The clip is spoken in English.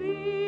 Spirit.